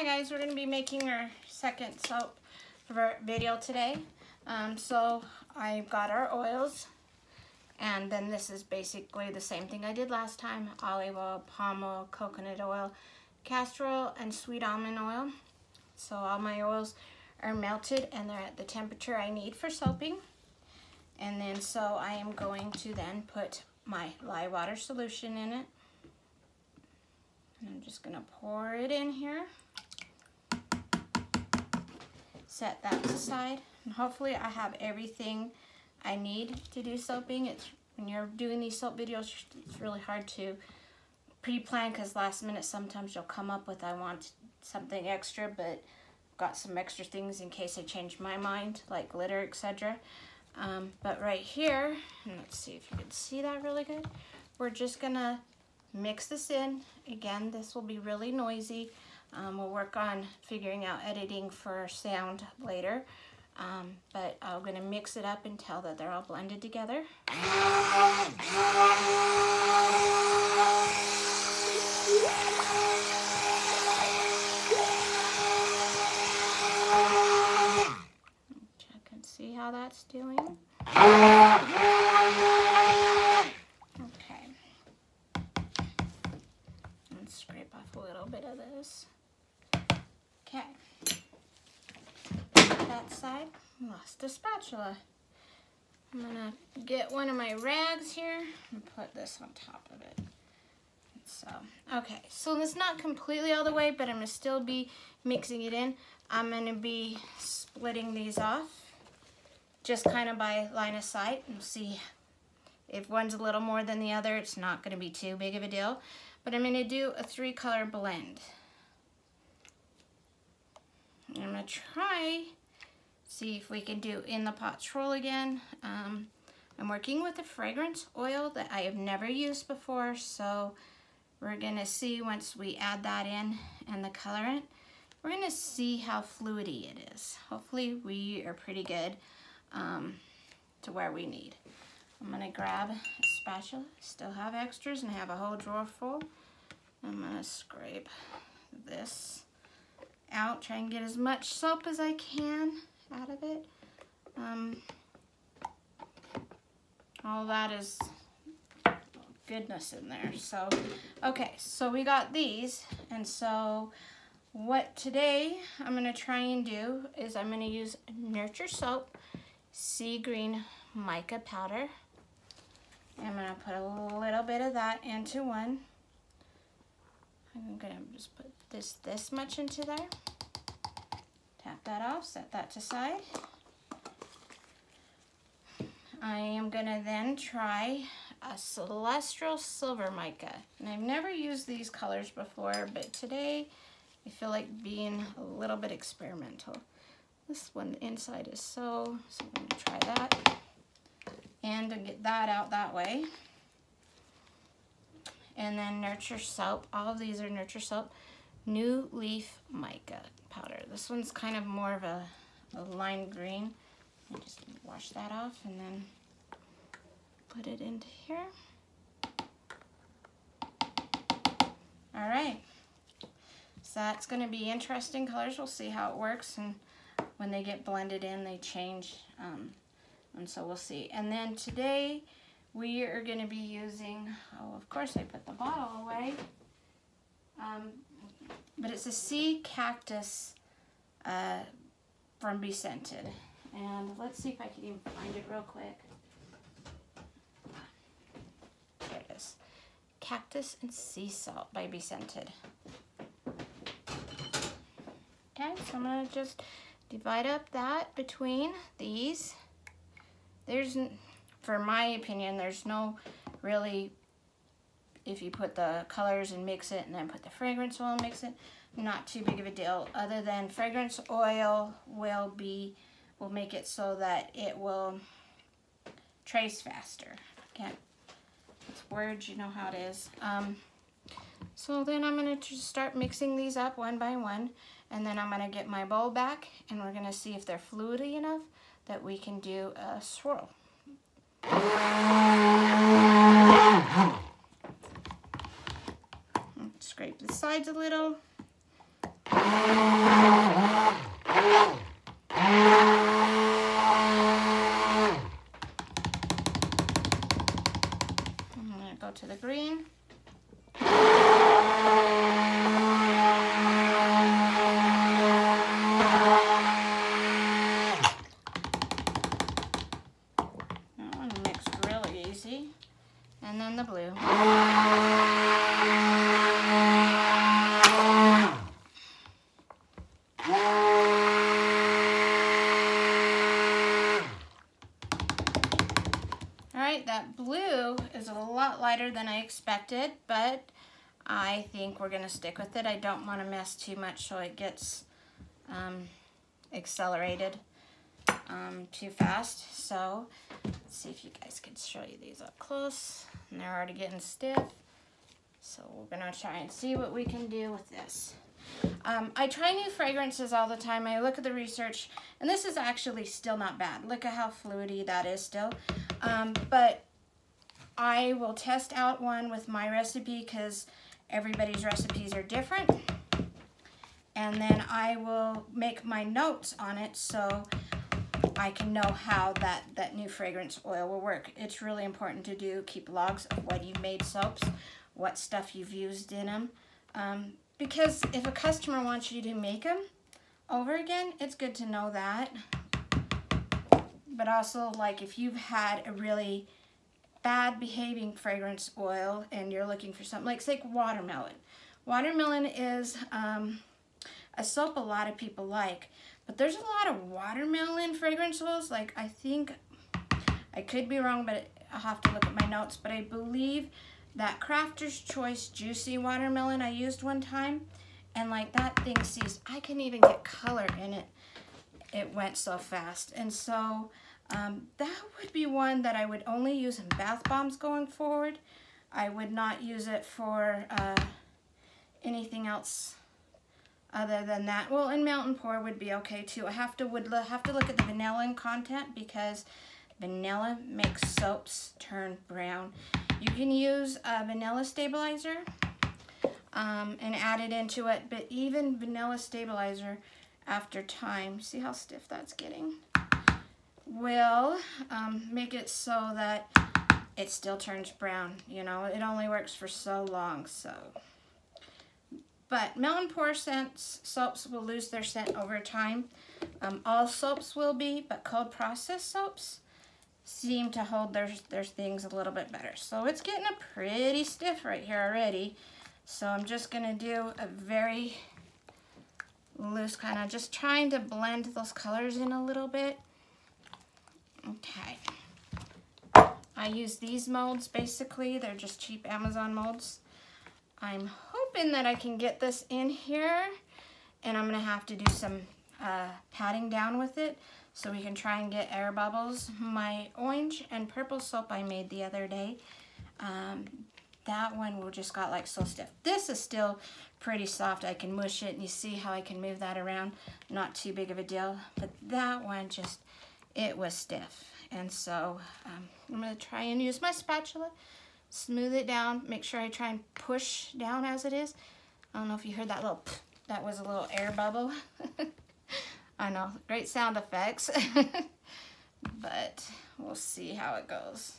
Hi guys, we're going to be making our second soap video today. Um, so I've got our oils and then this is basically the same thing I did last time. Olive oil, palm oil, coconut oil, castor oil, and sweet almond oil. So all my oils are melted and they're at the temperature I need for soaping. And then so I am going to then put my lye water solution in it. And I'm just gonna pour it in here. Set that aside. And hopefully I have everything I need to do soaping. It's When you're doing these soap videos, it's really hard to pre-plan because last minute sometimes you'll come up with I want something extra, but got some extra things in case I change my mind, like glitter, etc. Um, but right here, let's see if you can see that really good, we're just gonna mix this in. Again, this will be really noisy. Um, we'll work on figuring out editing for sound later. Um, but I'm going to mix it up until that they're all blended together. Check and see how that's doing. Okay. Let's scrape off a little bit of this. Okay. That side, lost a spatula. I'm gonna get one of my rags here and put this on top of it. So, okay, so it's not completely all the way, but I'm gonna still be mixing it in. I'm gonna be splitting these off just kind of by line of sight and see if one's a little more than the other, it's not gonna be too big of a deal. But I'm gonna do a three color blend. I'm gonna try, see if we can do in the pot swirl again. Um, I'm working with a fragrance oil that I have never used before, so we're gonna see once we add that in and the colorant, we're gonna see how fluidy it is. Hopefully we are pretty good um, to where we need. I'm gonna grab a spatula, still have extras and have a whole drawer full. I'm gonna scrape this out, try and get as much soap as I can out of it. Um, all that is goodness in there. So, okay, so we got these. And so what today I'm gonna try and do is I'm gonna use Nurture Soap Sea Green Mica Powder. I'm gonna put a little bit of that into one. I'm gonna just put this this much into there. Tap that off, set that to side. I am gonna then try a Celestial Silver Mica. And I've never used these colors before, but today I feel like being a little bit experimental. This one inside is so, so I'm gonna try that. And get that out that way. And then Nurture Soap. All of these are Nurture Soap. New Leaf Mica powder. This one's kind of more of a, a lime green. I just wash that off and then put it into here. All right. So that's going to be interesting colors. We'll see how it works. And when they get blended in, they change. Um, and so we'll see. And then today we are going to be using, oh, of course I put the bottle away. Um, but it's a sea cactus uh, from Be Scented. And let's see if I can even find it real quick. There it is. Cactus and Sea Salt by Be Scented. Okay, so I'm to just divide up that between these. There's, for my opinion, there's no really, if you put the colors and mix it and then put the fragrance oil and mix it, not too big of a deal other than fragrance oil will be, will make it so that it will trace faster. Can't, it's words, you know how it is. Um, so then I'm gonna just start mixing these up one by one and then I'm gonna get my bowl back and we're gonna see if they're fluidy enough that we can do a swirl. Scrape the sides a little. I'm gonna go to the green. That one mixed really easy. And then the blue. All right, that blue is a lot than I expected, but I think we're gonna stick with it. I don't wanna mess too much so it gets um, accelerated um, too fast. So let's see if you guys can show you these up close. And they're already getting stiff. So we're gonna try and see what we can do with this. Um, I try new fragrances all the time. I look at the research, and this is actually still not bad. Look at how fluidy that is still. Um, but I will test out one with my recipe because everybody's recipes are different. And then I will make my notes on it so I can know how that, that new fragrance oil will work. It's really important to do, keep logs of what you've made soaps, what stuff you've used in them. Um, because if a customer wants you to make them over again, it's good to know that. But also, like, if you've had a really bad behaving fragrance oil and you're looking for something, like, say, watermelon. Watermelon is um, a soap a lot of people like, but there's a lot of watermelon fragrance oils. Like, I think, I could be wrong, but I'll have to look at my notes, but I believe that Crafter's Choice Juicy Watermelon I used one time, and like that thing sees, I can even get color in it. It went so fast. And so um, that would be one that I would only use in bath bombs going forward. I would not use it for uh, anything else other than that. Well, and melt and pour would be okay too. I have to would have to look at the vanilla content because vanilla makes soaps turn brown. You can use a vanilla stabilizer um, and add it into it, but even vanilla stabilizer after time, see how stiff that's getting, will um, make it so that it still turns brown. You know, it only works for so long, so. But melt and pour scents, soaps will lose their scent over time. Um, all soaps will be, but cold process soaps seem to hold their, their things a little bit better. So it's getting a pretty stiff right here already. So I'm just gonna do a very loose kind of, just trying to blend those colors in a little bit. Okay. I use these molds basically. They're just cheap Amazon molds. I'm hoping that I can get this in here and I'm gonna have to do some uh, down with it so we can try and get air bubbles. My orange and purple soap I made the other day, um, that one just got like so stiff. This is still pretty soft. I can mush it and you see how I can move that around. Not too big of a deal, but that one just, it was stiff. And so um, I'm gonna try and use my spatula, smooth it down, make sure I try and push down as it is. I don't know if you heard that little, that was a little air bubble. I know, great sound effects. but we'll see how it goes.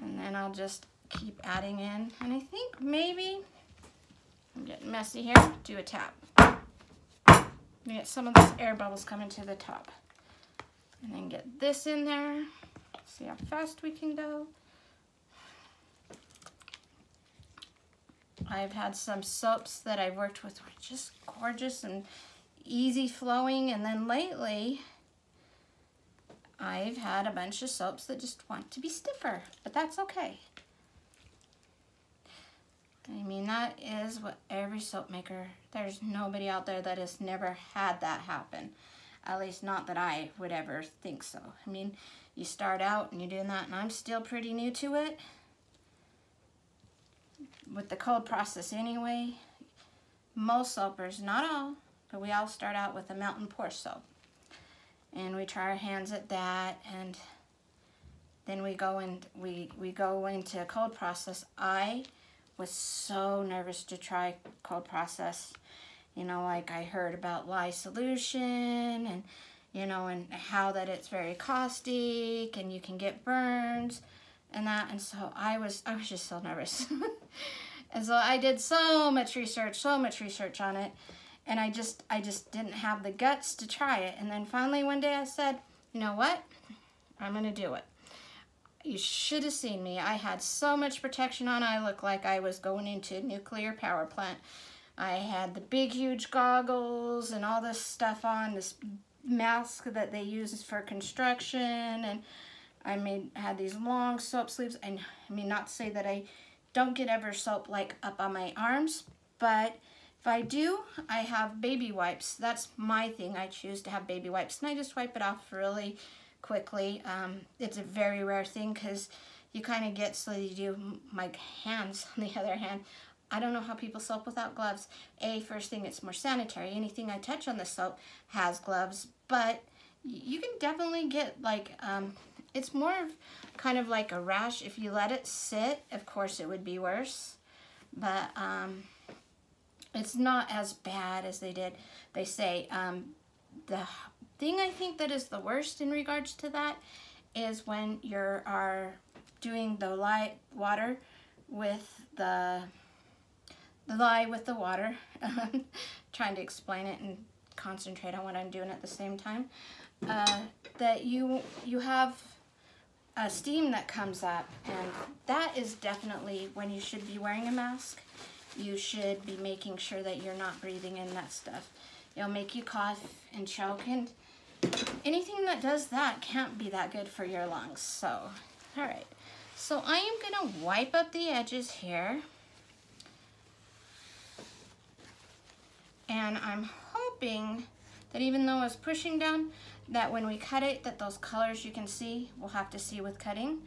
And then I'll just keep adding in. And I think maybe, I'm getting messy here, do a tap. Get some of those air bubbles coming to the top. And then get this in there. See how fast we can go. I've had some soaps that I've worked with were just gorgeous and easy flowing. And then lately, I've had a bunch of soaps that just want to be stiffer, but that's okay. I mean, that is what every soap maker, there's nobody out there that has never had that happen. At least not that I would ever think so. I mean, you start out and you're doing that, and I'm still pretty new to it. With the cold process anyway, most soapers, not all, but we all start out with a melt and pour soap. And we try our hands at that, and then we go and we, we go into a cold process. I was so nervous to try cold process You know, like I heard about lye solution and, you know, and how that it's very caustic and you can get burns and that. And so I was, I was just so nervous. and so I did so much research, so much research on it. And I just, I just didn't have the guts to try it. And then finally one day I said, you know what? I'm going to do it. You should have seen me. I had so much protection on. I looked like I was going into a nuclear power plant. I had the big, huge goggles and all this stuff on, this mask that they use for construction. And I made had these long soap sleeves. And I mean, not to say that I don't get ever soap like up on my arms, but if I do, I have baby wipes. That's my thing. I choose to have baby wipes. And I just wipe it off really quickly. Um, it's a very rare thing because you kind of get so you do my hands on the other hand. I don't know how people soap without gloves. A, first thing, it's more sanitary. Anything I touch on the soap has gloves, but you can definitely get like, um, it's more of kind of like a rash. If you let it sit, of course it would be worse, but um, it's not as bad as they did. They say um, the thing I think that is the worst in regards to that is when you are doing the lye water with the lye with the water trying to explain it and concentrate on what I'm doing at the same time uh, that you you have a steam that comes up and that is definitely when you should be wearing a mask you should be making sure that you're not breathing in that stuff it'll make you cough and choke and anything that does that can't be that good for your lungs. So, all right. So I am gonna wipe up the edges here. And I'm hoping that even though it's pushing down, that when we cut it, that those colors you can see, we'll have to see with cutting.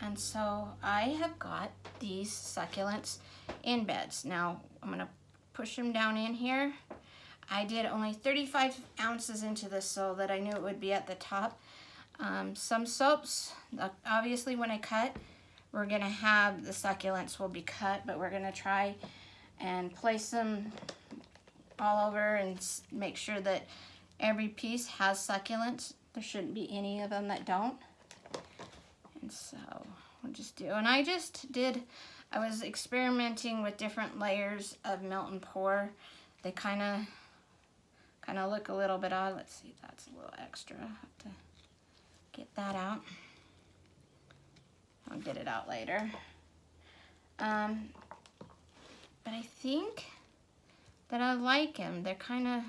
And so I have got these succulents embeds. Now I'm gonna push them down in here I did only 35 ounces into this so that I knew it would be at the top. Um, some soaps, obviously when I cut, we're gonna have the succulents will be cut, but we're gonna try and place them all over and make sure that every piece has succulents. There shouldn't be any of them that don't. And so we'll just do, and I just did, I was experimenting with different layers of melt and pour. They kind of kind of look a little bit odd. Let's see, that's a little extra. I have to get that out. I'll get it out later. Um, but I think that I like them. They're kind of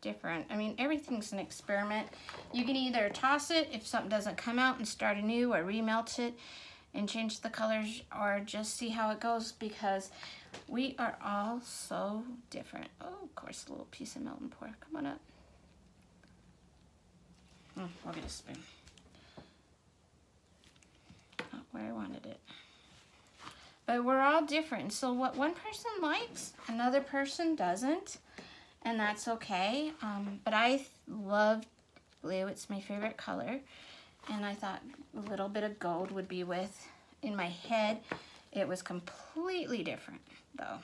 different. I mean, everything's an experiment. You can either toss it if something doesn't come out and start anew or remelt it and change the colors or just see how it goes because we are all so different. Oh, of course, a little piece of melt and pour. Come on up. Oh, I'll get a spoon. Not where I wanted it. But we're all different. So what one person likes, another person doesn't. And that's okay. Um, but I love blue. It's my favorite color. And I thought a little bit of gold would be with, in my head, it was completely different though.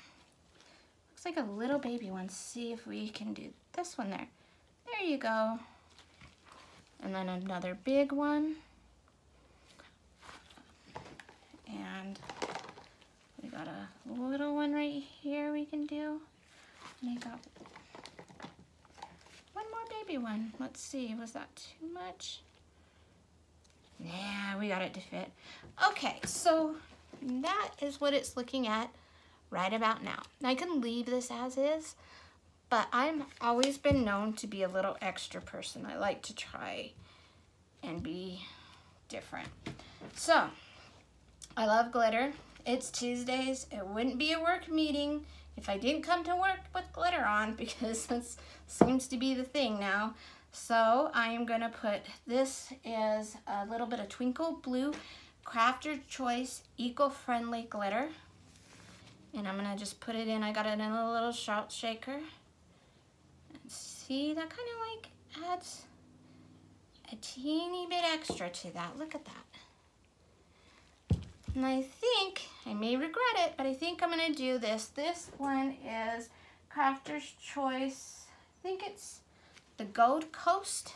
Looks like a little baby one. See if we can do this one there. There you go. And then another big one. And we got a little one right here we can do. And I got one more baby one. Let's see, was that too much? Yeah, we got it to fit. Okay, so that is what it's looking at right about now. I can leave this as is, but I'm always been known to be a little extra person. I like to try and be different. So, I love glitter. It's Tuesdays. It wouldn't be a work meeting if I didn't come to work with glitter on because this seems to be the thing now. So I am going to put, this is a little bit of Twinkle Blue Crafter Choice Eco-Friendly Glitter. And I'm gonna just put it in. I got it in a little salt shaker. And see, that kind of like adds a teeny bit extra to that. Look at that. And I think, I may regret it, but I think I'm gonna do this. This one is Crafter's Choice. I think it's the Gold Coast.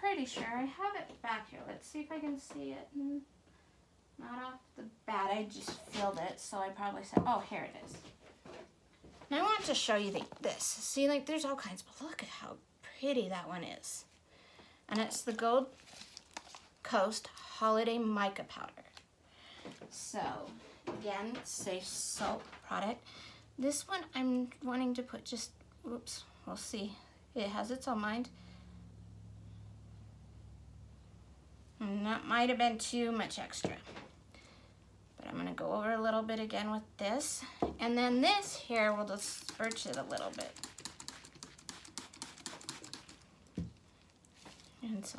Pretty sure. I have it back here. Let's see if I can see it. Hmm. Not off the bat. I just filled it, so I probably said, oh, here it is. Now I want to show you the, this. See, like, there's all kinds, but look at how pretty that one is. And it's the Gold Coast Holiday Mica Powder. So, again, safe soap product. This one I'm wanting to put just, whoops, we'll see. It has its own mind. And that might have been too much extra. But I'm gonna go over a little bit again with this. And then this here, we'll disperse it a little bit. And so,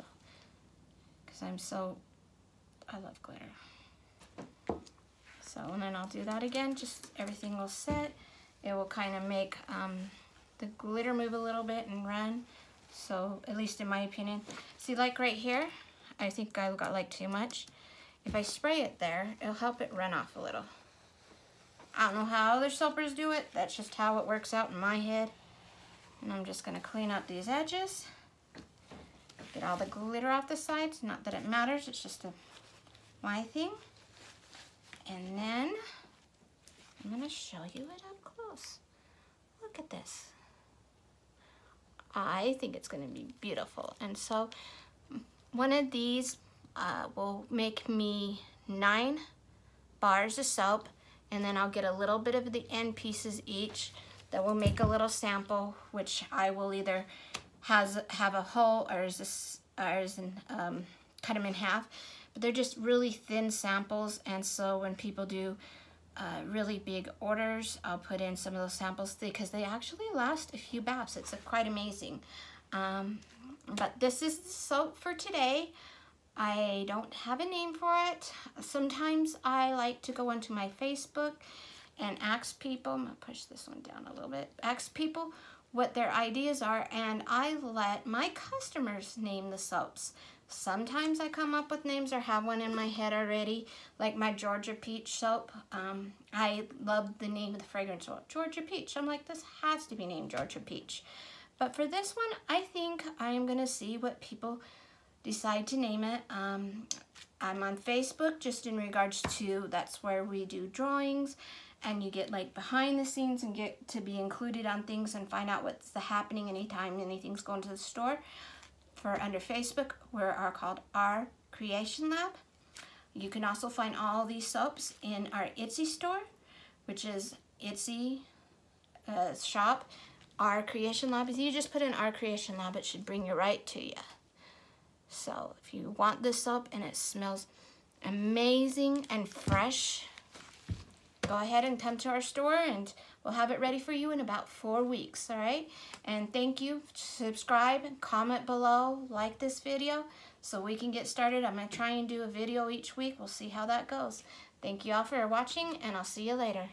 because I'm so, I love glitter. So, and then I'll do that again, just everything will set. It will kind of make um, the glitter move a little bit and run. So, at least in my opinion. See, like right here, I think I got like too much. If I spray it there, it'll help it run off a little. I don't know how other soapers do it. That's just how it works out in my head. And I'm just gonna clean up these edges. Get all the glitter off the sides. Not that it matters, it's just a, my thing. And then I'm gonna show you it up close. Look at this. I think it's gonna be beautiful. And so one of these uh, will make me nine bars of soap and then I'll get a little bit of the end pieces each that will make a little sample which I will either has have a hole or is this or is um, cut them in half but they're just really thin samples. And so when people do uh, really big orders I'll put in some of those samples because they actually last a few baths. It's quite amazing. Um, but this is the soap for today. I don't have a name for it. Sometimes I like to go onto my Facebook and ask people, I'm gonna push this one down a little bit, ask people what their ideas are and I let my customers name the soaps. Sometimes I come up with names or have one in my head already, like my Georgia Peach soap. Um, I love the name of the fragrance oil, Georgia Peach. I'm like, this has to be named Georgia Peach. But for this one, I think I am gonna see what people decide to name it. Um, I'm on Facebook just in regards to that's where we do drawings and you get like behind the scenes and get to be included on things and find out what's the happening anytime anything's going to the store. For under Facebook, we are called Our Creation Lab. You can also find all these soaps in our Etsy store, which is Etsy uh, shop. Our Creation Lab. If you just put in Our Creation Lab, it should bring you right to you. So if you want this soap and it smells amazing and fresh, go ahead and come to our store and we'll have it ready for you in about four weeks, all right? And thank you. Subscribe, comment below, like this video so we can get started. I'm to try and do a video each week. We'll see how that goes. Thank you all for watching and I'll see you later.